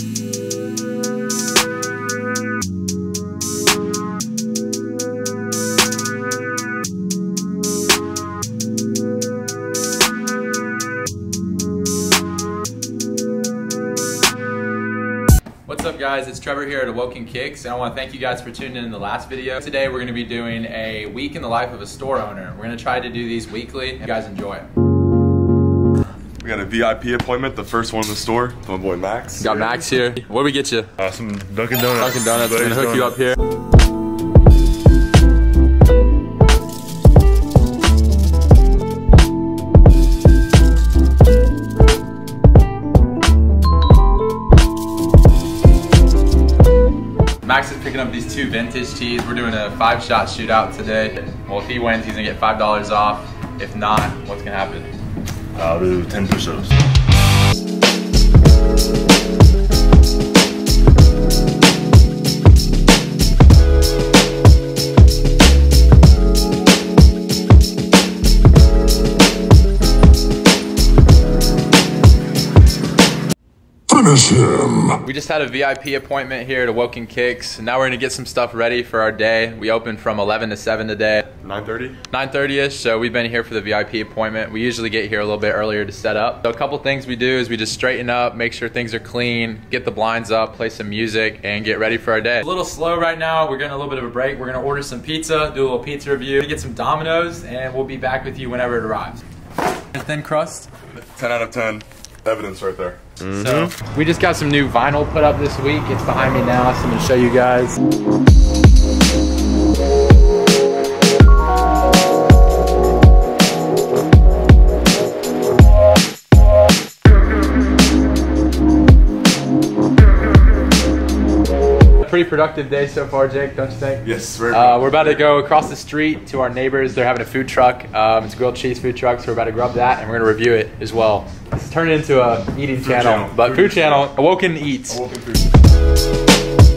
What's up guys, it's Trevor here at Awoken Kicks and I want to thank you guys for tuning in the last video. Today we're going to be doing a week in the life of a store owner. We're going to try to do these weekly. You guys enjoy it. We got a VIP appointment, the first one in the store. My boy Max. Got Max here. What do we get you? Uh, some Dunkin' Donuts. Dunkin' Donuts. We're going to Glazed hook you up here. Max is picking up these two vintage tees. We're doing a five shot shootout today. Well, if he wins, he's gonna get $5 off. If not, what's gonna happen? I'll do 10 push-ups. Finish him. We just had a VIP appointment here at Awoken Kicks. Now we're gonna get some stuff ready for our day. We open from 11 to 7 today, 9.30? 9.30ish, so we've been here for the VIP appointment. We usually get here a little bit earlier to set up. So a couple things we do is we just straighten up, make sure things are clean, get the blinds up, play some music, and get ready for our day. A little slow right now. We're getting a little bit of a break. We're gonna order some pizza, do a little pizza review, get some Domino's, and we'll be back with you whenever it arrives. Thin crust. 10 out of 10. Evidence right there. So we just got some new vinyl put up this week. It's behind me now, so I'm gonna show you guys. Pretty productive day so far, Jake, don't you think? Yes, very Uh, we're about to go across the street to our neighbors. They're having a food truck. Um, it's a grilled cheese food truck, so we're about to grub that and we're gonna review it as well. It's turned into a eating channel, channel. but Food food channel, Awoken Eats. Awoken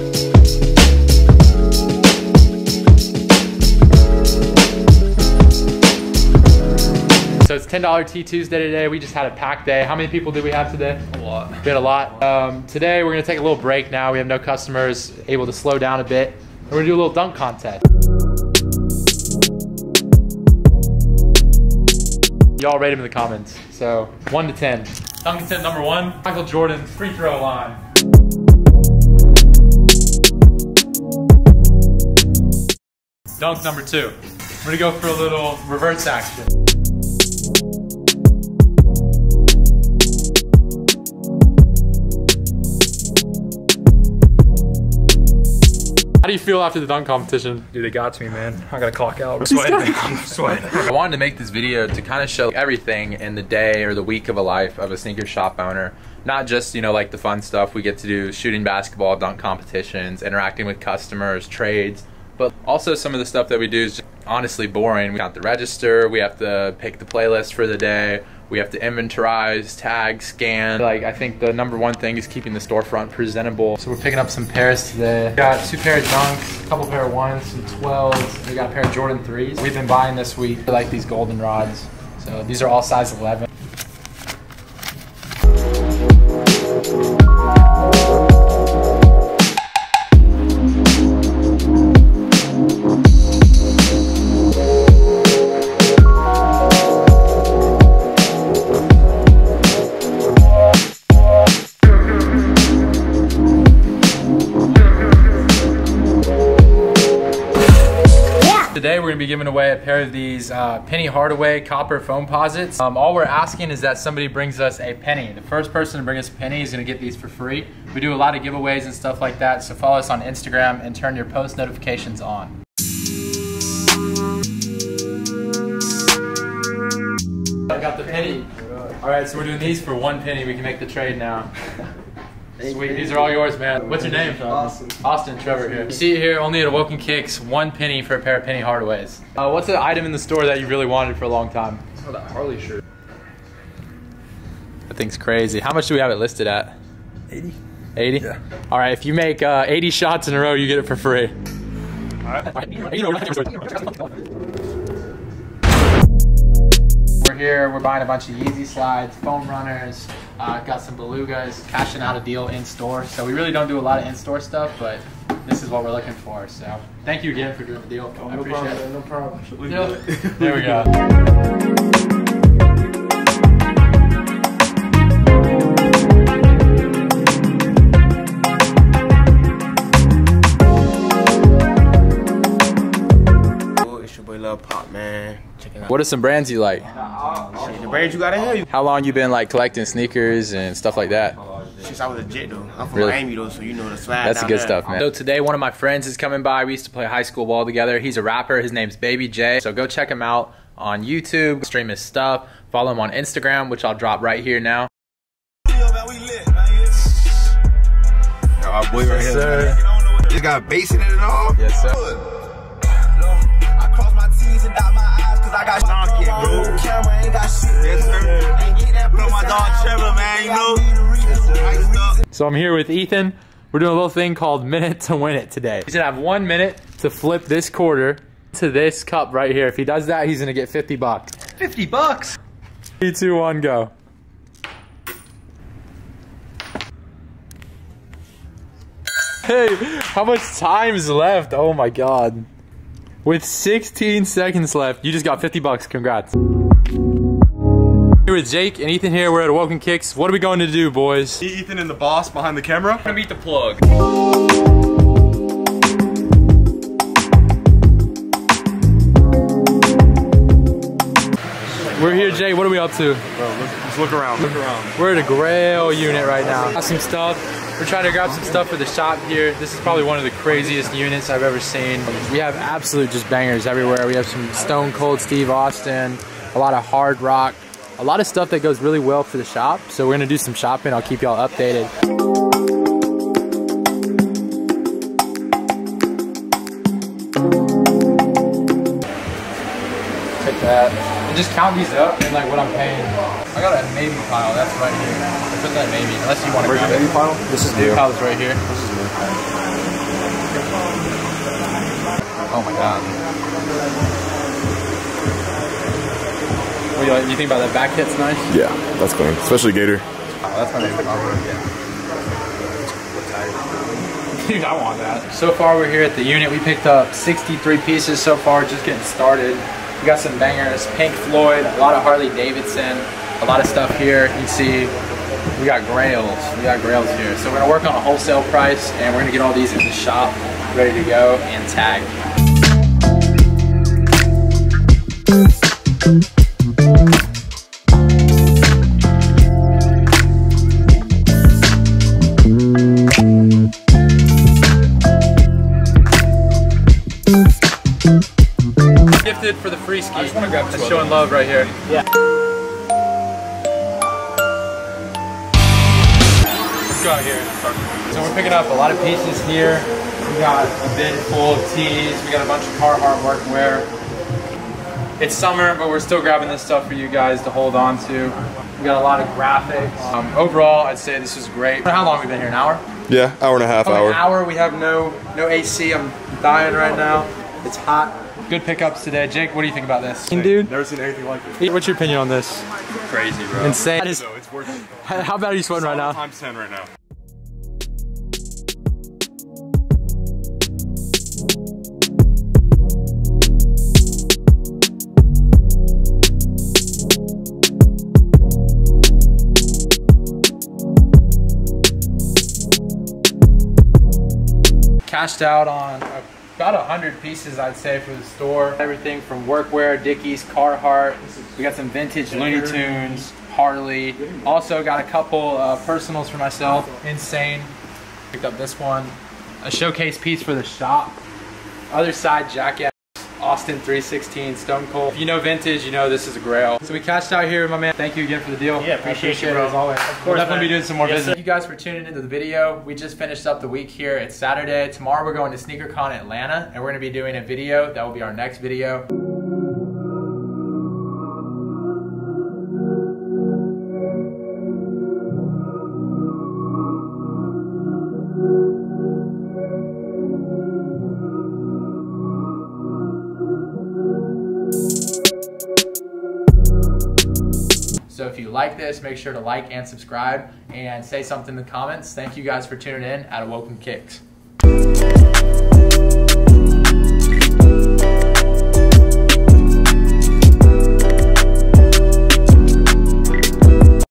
So it's $10 T Tuesday today. We just had a pack day. How many people did we have today? A lot. We had a lot. Um, today we're gonna take a little break now. We have no customers, able to slow down a bit. We're gonna do a little dunk contest. Y'all rate them in the comments. So one to 10. Dunk contest number one, Michael Jordan free throw line. Dunk number two. We're gonna go for a little reverse action. How do you feel after the dunk competition? Dude, they got to me, man. I gotta clock out. I'm sweating. I'm sweating. I wanted to make this video to kind of show everything in the day or the week of a life of a sneaker shop owner. Not just, you know, like the fun stuff we get to do, shooting basketball, dunk competitions, interacting with customers, trades, but also some of the stuff that we do is just honestly boring. We got the register, we have to pick the playlist for the day, we have to inventorize, tag, scan. Like I think the number one thing is keeping the storefront presentable. So we're picking up some pairs today. We got two pair of dunks, a couple pair of ones, some 12s. We got a pair of Jordan 3s. We've been buying this week. I like these golden rods. So these are all size 11. Be giving away a pair of these uh, Penny Hardaway copper Foamposites. Um, all we're asking is that somebody brings us a penny. The first person to bring us a penny is gonna get these for free. We do a lot of giveaways and stuff like that, so follow us on Instagram and turn your post notifications on. I got the penny. All right, so we're doing these for one penny. We can make the trade now. Sweet, these are all yours, man. What's your name? Austin. Austin, Trevor here. You see it here, only at Awoken Kicks, one penny for a pair of Penny Hardaways. Uh, what's an item in the store that you really wanted for a long time? Oh, that Harley shirt. That thing's crazy. How much do we have it listed at? 80. 80? Yeah. All right, if you make uh, 80 shots in a row, you get it for free. All right. We're here, we're buying a bunch of Yeezy slides, foam runners, Uh, got some belugas, cashing out a deal in store. So we really don't do a lot of in store stuff, but this is what we're looking for. So thank you again for doing the deal. I appreciate it. No problem. Yep. There we go. Oh, It's your boy Lil Pop, man. Check it out. What are some brands you like? Shit, the brands you gotta have you. How long you been like collecting sneakers and stuff like that? Since I was a jet though. I'm from Really? Miami though, so you know the swag. That's the good there. stuff, man. So today, one of my friends is coming by. We used to play high school ball together. He's a rapper. His name's Baby J. So go check him out on YouTube. Stream his stuff. Follow him on Instagram, which I'll drop right here now. Our boy right here. man. Just got bass in it and all. Yes, sir. I got Donkey, bro. camera, ain't got shit. Yes, sir. Ain't get that Put on my dog. Trevor, man, you know. Need a reason. Iced up. So I'm here with Ethan. We're doing a little thing called minute to win it today. He's gonna have one minute to flip this quarter to this cup right here. If he does that, he's gonna get 50 bucks. 50 bucks. Three, two, one, go. Hey, how much time's left? Oh my god. With 16 seconds left, you just got 50 bucks. Congrats. Here with Jake and Ethan here. We're at Awoken Kicks. What are we going to do, boys? Ethan and the boss behind the camera. Gonna meet the plug. We're here, Jake. What are we up to? Bro, Let's look around. Look around. We're at a Grail unit right now. Got some stuff. We're trying to grab some stuff for the shop here. This is probably one of the craziest units I've ever seen. We have absolute just bangers everywhere. We have some Stone Cold Steve Austin, a lot of hard rock, a lot of stuff that goes really well for the shop. So we're gonna do some shopping. I'll keep y'all updated. Just count these up and like what I'm paying. I got a maybe pile. That's right here. I put that maybe. Unless you want to grab it. pile? This is the pile pile's right here. This is new. Oh my god. What do you, like, you think about that back hit's nice? Yeah, that's clean. Especially Gator. Oh, that's my maybe pile. Dude, I want that. So far, we're here at the unit. We picked up 63 pieces so far, just getting started. We got some bangers, Pink Floyd, a lot of Harley Davidson, a lot of stuff here. You see we got grails. We got grails here. So we're gonna work on a wholesale price, and we're gonna get all these in the shop, ready to go and tag. Gifted for the free ski. I just want to grab That's showing love right here. Yeah. Let's go out here. So we're picking up a lot of pieces here. We got a bin full of tees. We got a bunch of Carhartt workwear. It's summer, but we're still grabbing this stuff for you guys to hold on to. We got a lot of graphics. Um, overall, I'd say this is great. How long have we been here? An hour? Yeah, hour and a half Oh, hour. An hour. We have no no AC. I'm dying right now. It's hot. Good pickups today. Jake, what do you think about this? Dude, Never seen anything like this. what's your opinion on this? Crazy, bro. Insane. So it's working. How bad are you sweating right now? Times 10 right now. Cashed out on about a hundred pieces, I'd say, for the store. Everything from workwear, Dickies, Carhartt. We got some vintage Looney Tunes, Harley. Also got a couple uh, personals for myself. Insane. Picked up this one. A showcase piece for the shop. Other side, Jackass. Austin 316 Stone Cold. If you know vintage, you know this is a grail. So we cashed out here, my man. Thank you again for the deal. Yeah, appreciate you, it bro. as always. Of course, we'll definitely man. be doing some more Yes, business. Thank you guys for tuning into the video. We just finished up the week here. It's Saturday. Tomorrow we're going to SneakerCon Atlanta, and we're going to be doing a video. That will be our next video. So if you like this, make sure to like and subscribe and say something in the comments. Thank you guys for tuning in at Awoken Kicks.